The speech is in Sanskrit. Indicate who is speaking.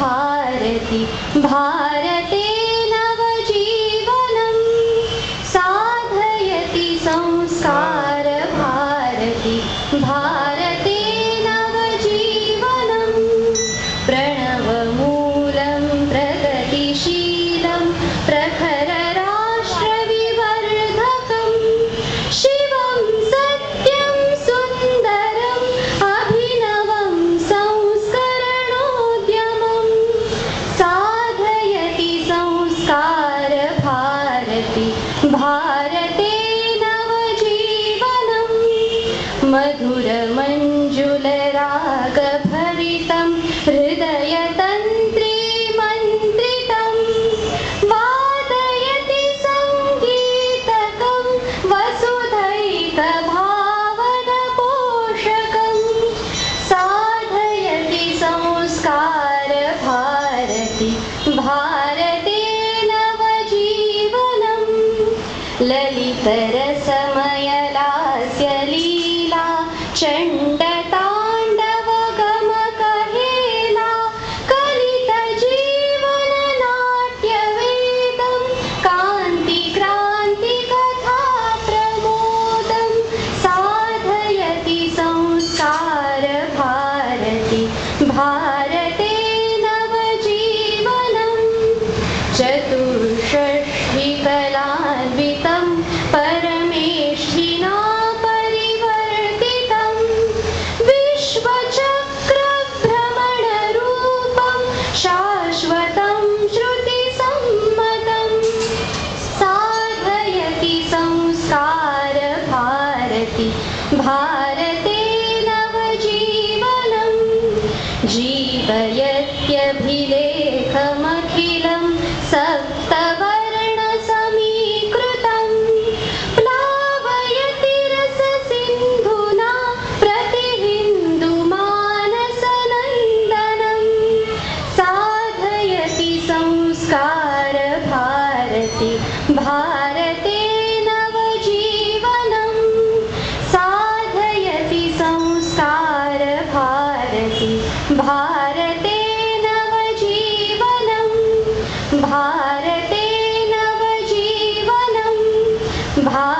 Speaker 1: भारति भारते नवजीवनं साधयति संस्कार भारति भारति भारते नवजीवनं मधुरमञ्जुलरागभरितं हृदयतन्त्री मन्त्रितं। वादयति सङ्गीतकं वसुधैकभावनपोषकं साधयति संस्कार Leli Teresa María. जीवयत्यभिलेखमखिलं सप्तवर्णसमीकृतं प्लावयति रससिन्धुना प्रतिहिन्दुमानसनन्दनं साधयति संस्कार भारति भारते Wow.